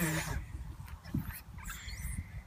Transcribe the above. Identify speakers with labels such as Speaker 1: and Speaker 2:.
Speaker 1: นี่ค่ะ